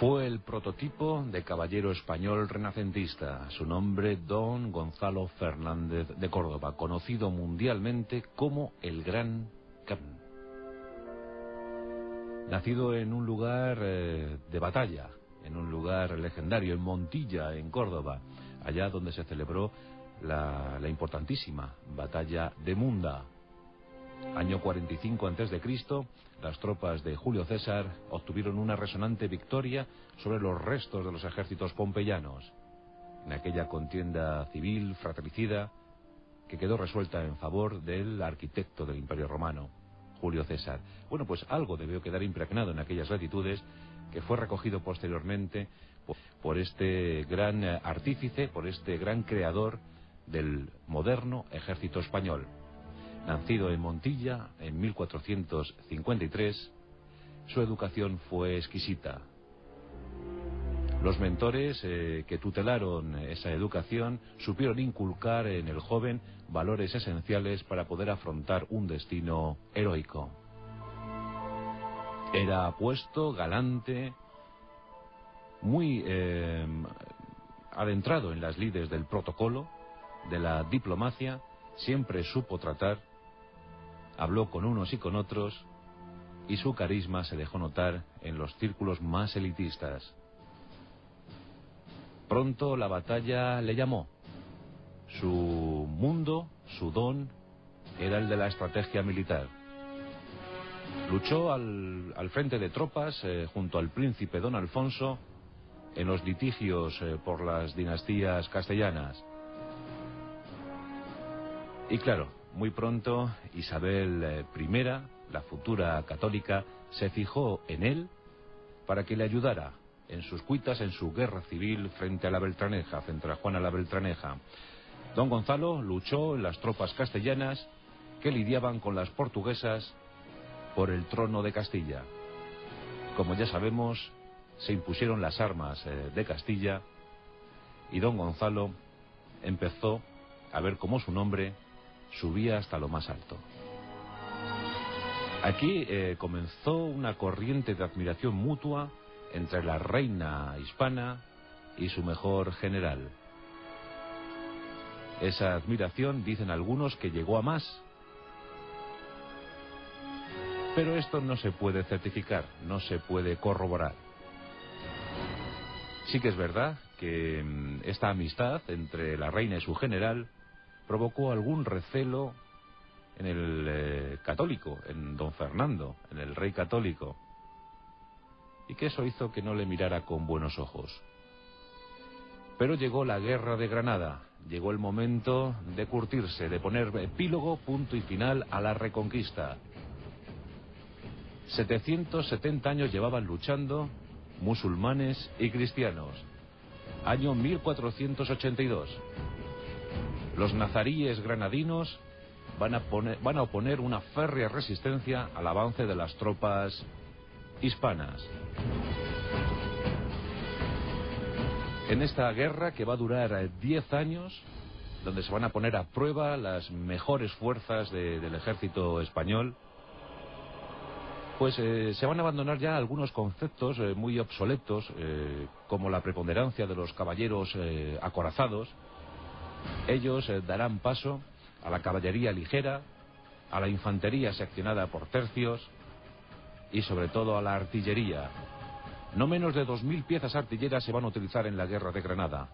Fue el prototipo de caballero español renacentista, su nombre Don Gonzalo Fernández de Córdoba, conocido mundialmente como el Gran Capitán. Nacido en un lugar eh, de batalla, en un lugar legendario, en Montilla, en Córdoba, allá donde se celebró la importantísima batalla de Munda, Año 45 a.C., las tropas de Julio César obtuvieron una resonante victoria sobre los restos de los ejércitos pompeyanos, en aquella contienda civil fratricida que quedó resuelta en favor del arquitecto del Imperio Romano, Julio César. Bueno, pues algo debió quedar impregnado en aquellas latitudes que fue recogido posteriormente por este gran artífice, por este gran creador del moderno ejército español. Nacido en Montilla en 1453, su educación fue exquisita. Los mentores eh, que tutelaron esa educación supieron inculcar en el joven valores esenciales para poder afrontar un destino heroico. Era apuesto, galante, muy eh, adentrado en las lides del protocolo, de la diplomacia, siempre supo tratar habló con unos y con otros y su carisma se dejó notar en los círculos más elitistas. Pronto la batalla le llamó. Su mundo, su don, era el de la estrategia militar. Luchó al, frente de tropas eh, junto al príncipe don Alfonso en los litigios eh, por las dinastías castellanas. Y claro, muy pronto, Isabel eh, I, la futura católica, se fijó en él para que le ayudara en sus cuitas, en su guerra civil frente a la Beltraneja, frente a Juana la Beltraneja. Don Gonzalo luchó en las tropas castellanas que lidiaban con las portuguesas por el trono de Castilla. Como ya sabemos, se impusieron las armas eh, de Castilla y don Gonzalo empezó a ver cómo su nombre subía hasta lo más alto. Aquí eh, comenzó una corriente de admiración mutua entre la reina hispana y su mejor general. Esa admiración, dicen algunos, que llegó a más. Pero esto no se puede certificar, no se puede corroborar. Sí que es verdad que mm, esta amistad entre la reina y su general provocó algún recelo en el eh, católico, en don Fernando, en el rey católico, y que eso hizo que no le mirara con buenos ojos. Pero llegó la guerra de Granada, llegó el momento de curtirse, de poner epílogo, punto y final a la reconquista. 770 años llevaban luchando musulmanes y cristianos. Año 1482 los nazaríes granadinos van a, oponer una férrea resistencia al avance de las tropas hispanas. En esta guerra que va a durar 10 años, donde se van a poner a prueba las mejores fuerzas del ejército español, pues eh, se van a abandonar ya algunos conceptos eh, muy obsoletos, eh, como la preponderancia de los caballeros acorazados, ellos eh, darán paso a la caballería ligera, a la infantería seccionada por tercios y sobre todo a la artillería. No menos de 2.000 piezas artilleras se van a utilizar en la guerra de Granada.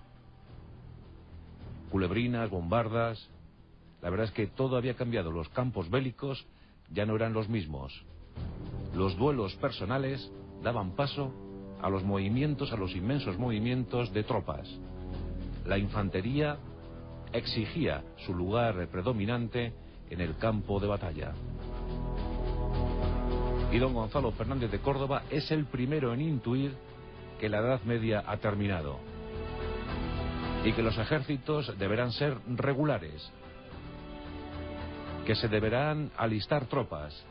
Culebrinas, bombardas. La verdad es que todo había cambiado. Los campos bélicos ya no eran los mismos. Los duelos personales daban paso a los movimientos, a los inmensos movimientos de tropas. La infantería exigía su lugar predominante en el campo de batalla. Y don Gonzalo Fernández de Córdoba es el primero en intuir que la Edad Media ha terminado y que los ejércitos deberán ser regulares, que se deberán alistar tropas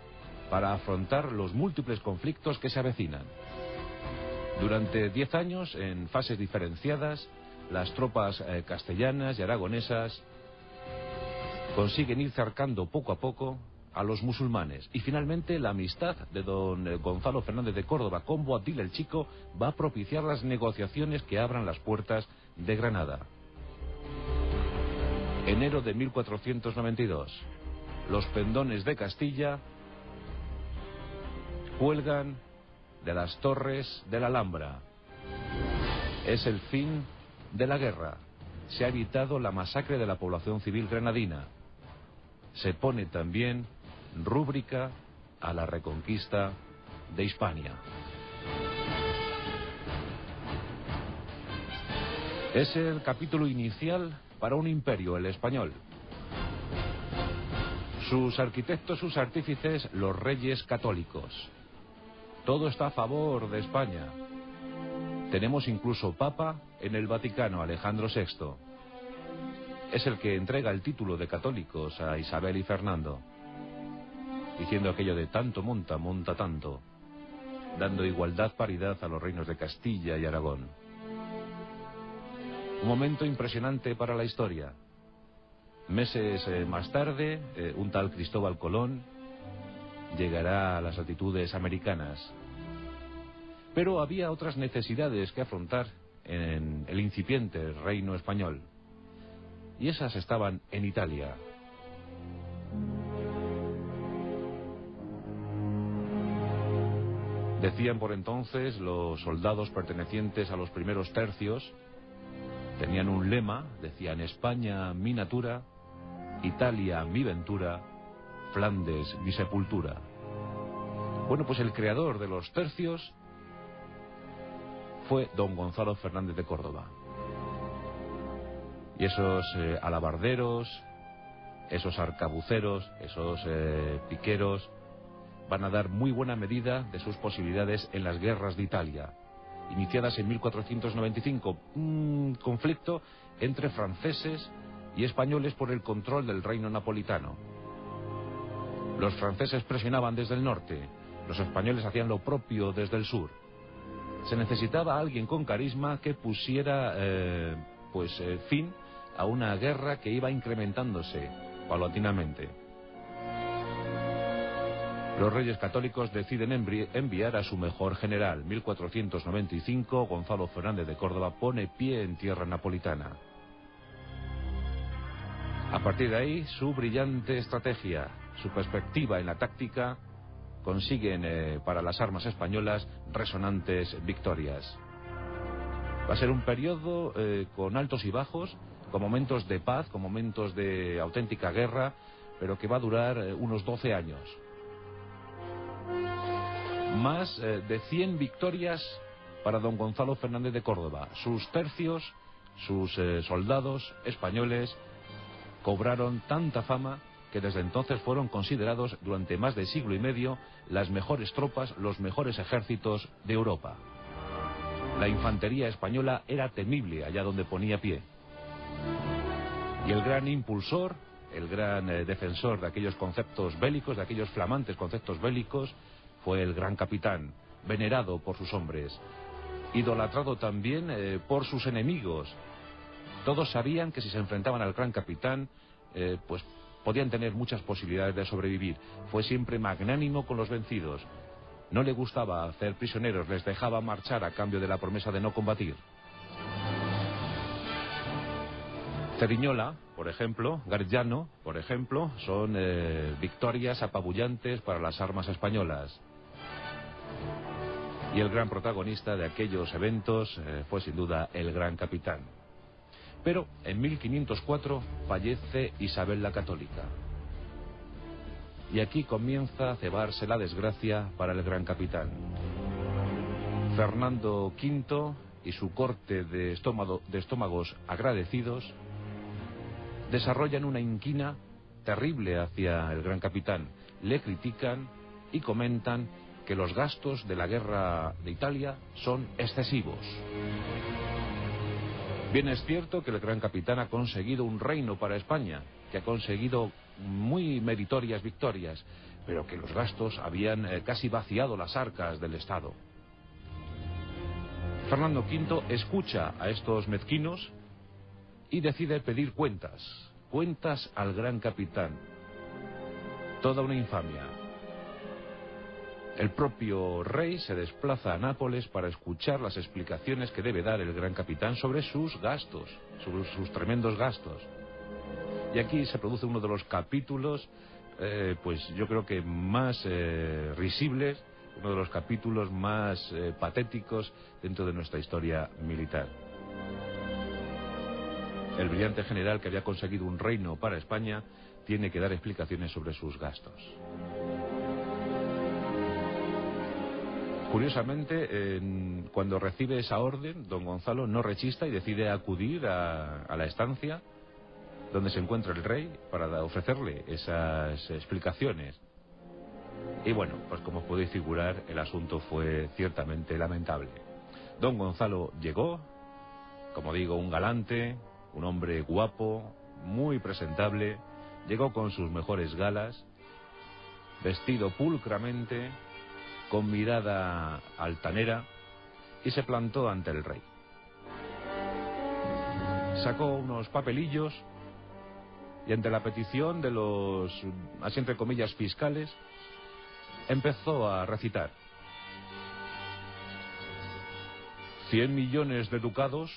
para afrontar los múltiples conflictos que se avecinan. Durante diez años, en fases diferenciadas, las tropas eh, castellanas y aragonesas consiguen ir cercando poco a poco a los musulmanes. Y finalmente la amistad de don eh, Gonzalo Fernández de Córdoba con Boabdil el Chico va a propiciar las negociaciones que abran las puertas de Granada. Enero de 1492. Los pendones de Castilla cuelgan de las torres de la Alhambra. Es el fin de la guerra. Se ha evitado la masacre de la población civil granadina. Se pone también rúbrica a la reconquista de Hispania. Es el capítulo inicial para un imperio, el español. Sus arquitectos, sus artífices, los reyes católicos. Todo está a favor de España. Tenemos incluso papa en el Vaticano, Alejandro VI. Es el que entrega el título de católicos a Isabel y Fernando diciendo aquello de tanto monta, monta tanto, dando igualdad, paridad a los reinos de Castilla y Aragón. Un momento impresionante para la historia. Meses eh, más tarde, eh, un tal Cristóbal Colón llegará a las altitudes americanas. Pero había otras necesidades que afrontar en el incipiente reino español. Y esas estaban en Italia. Decían por entonces los soldados pertenecientes a los primeros tercios, tenían un lema, decían España mi natura, Italia mi ventura, Flandes mi sepultura. Bueno, pues el creador de los tercios fue don Gonzalo Fernández de Córdoba. Y esos eh, alabarderos, esos arcabuceros, esos eh, piqueros, van a dar muy buena medida de sus posibilidades en las guerras de Italia, iniciadas en 1495, un conflicto entre franceses y españoles por el control del reino napolitano. Los franceses presionaban desde el norte, los españoles hacían lo propio desde el sur. Se necesitaba alguien con carisma que pusiera eh, pues eh, fin a una guerra que iba incrementándose paulatinamente. Los reyes católicos deciden enviar a su mejor general. 1495, Gonzalo Fernández de Córdoba pone pie en tierra napolitana. A partir de ahí, su brillante estrategia, su perspectiva en la táctica, consiguen eh, para las armas españolas resonantes victorias. Va a ser un periodo eh, con altos y bajos, con momentos de paz, con momentos de auténtica guerra, pero que va a durar eh, unos 12 años más de 100 victorias para don Gonzalo Fernández de Córdoba. Sus tercios, sus soldados españoles cobraron tanta fama que desde entonces fueron considerados durante más de siglo y medio las mejores tropas, los mejores ejércitos de Europa. La infantería española era temible allá donde ponía pie. Y el gran impulsor, el gran eh, defensor de aquellos conceptos bélicos, de aquellos flamantes conceptos bélicos, fue el gran capitán, venerado por sus hombres, idolatrado también eh, por sus enemigos. Todos sabían que si se enfrentaban al gran capitán, eh, pues podían tener muchas posibilidades de sobrevivir. Fue siempre magnánimo con los vencidos. No le gustaba hacer prisioneros, les dejaba marchar a cambio de la promesa de no combatir. Ceriñola, por ejemplo, Garjano, por ejemplo, son eh, victorias apabullantes para las armas españolas. Y el gran protagonista de aquellos eventos eh, fue sin duda el gran capitán. Pero en 1504 fallece Isabel la Católica. Y aquí comienza a cebarse la desgracia para el gran capitán. Fernando V y su corte de, de estómagos agradecidos desarrollan una inquina terrible hacia el gran capitán. Le critican y comentan que los gastos de la guerra de Italia son excesivos. Bien es cierto que el gran capitán ha conseguido un reino para España, que ha conseguido muy meritorias victorias, pero que los gastos habían eh, casi vaciado las arcas del Estado. Fernando V escucha a estos mezquinos y decide pedir cuentas, cuentas al gran capitán, Toda una infamia. El propio rey se desplaza a Nápoles para escuchar las explicaciones que debe dar el gran capitán sobre sus gastos, sobre sus tremendos gastos. Y aquí se produce uno de los capítulos, eh, pues yo creo que más eh, risibles, uno de los capítulos más eh, patéticos dentro de nuestra historia militar. El brillante general que había conseguido un reino para España tiene que dar explicaciones sobre sus gastos. Curiosamente, cuando recibe esa orden, don Gonzalo no rechista y decide acudir a, la estancia donde se encuentra el rey para ofrecerle esas explicaciones. Y bueno, pues como podéis figurar, el asunto fue ciertamente lamentable. Don Gonzalo llegó, como digo, un galante, un hombre guapo, muy presentable, llegó con sus mejores galas, vestido pulcramente, con mirada altanera y se plantó ante el rey. Sacó unos papelillos y ante la petición de los, así entre comillas, fiscales, empezó a recitar. Cien millones de ducados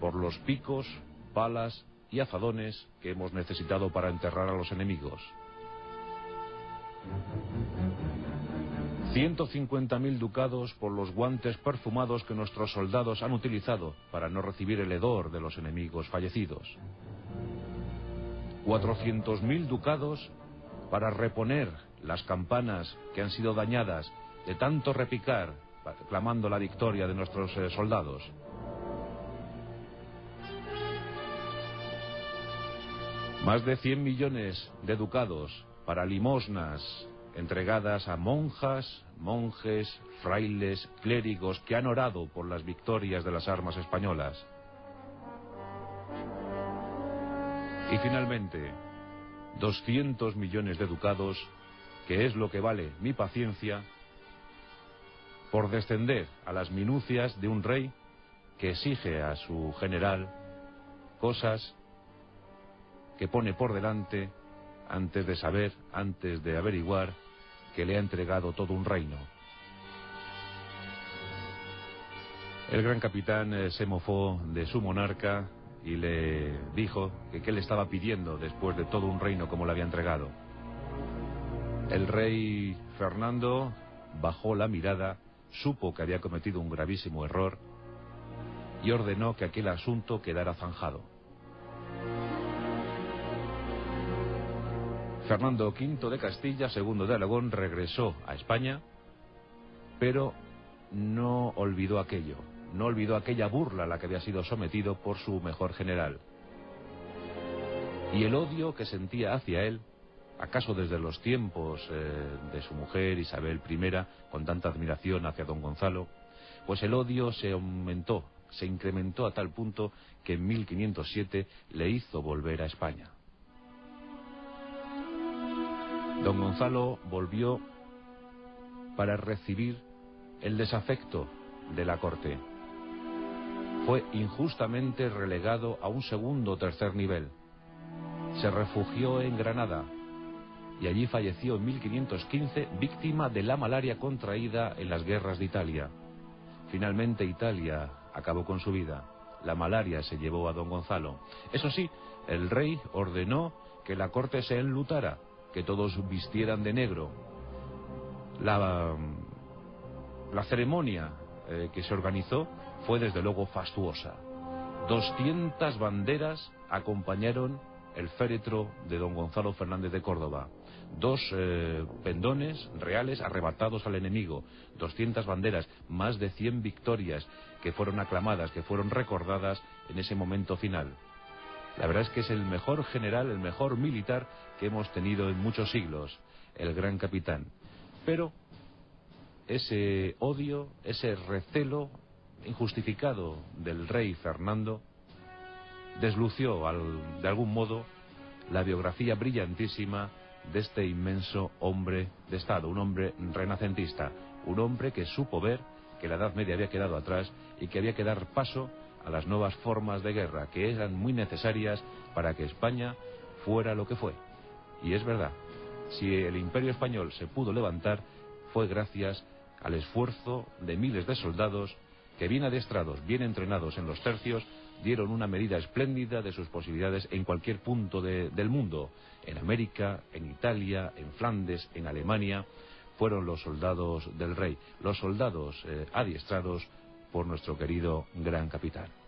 por los picos, palas y azadones que hemos necesitado para enterrar a los enemigos. 150.000 ducados por los guantes perfumados que nuestros soldados han utilizado para no recibir el hedor de los enemigos fallecidos. 400.000 ducados para reponer las campanas que han sido dañadas de tanto repicar, clamando la victoria de nuestros eh, soldados. Más de 100 millones de ducados para limosnas, entregadas a monjas, monjes, frailes, clérigos que han orado por las victorias de las armas españolas. Y finalmente, 200 millones de ducados, que es lo que vale mi paciencia, por descender a las minucias de un rey que exige a su general cosas que pone por delante antes de saber, antes de averiguar que le ha entregado todo un reino. El gran capitán eh, se mofó de su monarca y le dijo que qué le estaba pidiendo después de todo un reino como le había entregado. El rey Fernando bajó la mirada, supo que había cometido un gravísimo error y ordenó que aquel asunto quedara zanjado. Fernando V de Castilla, segundo de Aragón, regresó a España, pero no olvidó aquello, no olvidó aquella burla a la que había sido sometido por su mejor general. Y el odio que sentía hacia él, acaso desde los tiempos eh, de su mujer Isabel I, con tanta admiración hacia don Gonzalo, pues el odio se aumentó, se incrementó a tal punto que en 1507 le hizo volver a España. Don Gonzalo volvió para recibir el desafecto de la corte. Fue injustamente relegado a un segundo o tercer nivel. Se refugió en Granada y allí falleció en 1515 víctima de la malaria contraída en las guerras de Italia. Finalmente Italia acabó con su vida. La malaria se llevó a don Gonzalo. Eso sí, el rey ordenó que la corte se enlutara que todos vistieran de negro. La, ceremonia eh, que se organizó fue desde luego fastuosa. 200 banderas acompañaron el féretro de don Gonzalo Fernández de Córdoba. Dos eh, pendones reales arrebatados al enemigo, 200 banderas, más de 100 victorias que fueron aclamadas, que fueron recordadas en ese momento final. La verdad es que es el mejor general, el mejor militar que hemos tenido en muchos siglos, el gran capitán. Pero ese odio, ese recelo injustificado del rey Fernando, deslució de algún modo la biografía brillantísima de este inmenso hombre de Estado, un hombre renacentista, un hombre que supo ver que la Edad Media había quedado atrás y que había que dar paso a las nuevas formas de guerra que eran muy necesarias para que España fuera lo que fue. Y es verdad, Si el imperio español se pudo levantar, fue gracias al esfuerzo de miles de soldados que bien adestrados, bien entrenados en los tercios, dieron una medida espléndida de sus posibilidades en cualquier punto del mundo, en América, en Italia, en Flandes, en Alemania, fueron los soldados del rey, los soldados eh, adiestrados por nuestro querido gran capitán.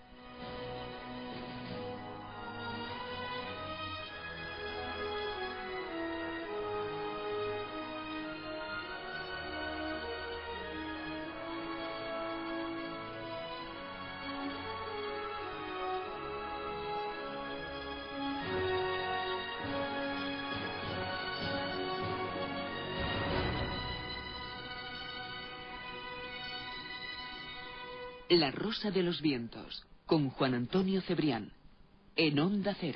La Rosa de los Vientos, con Juan Antonio Cebrián, en Onda Cero.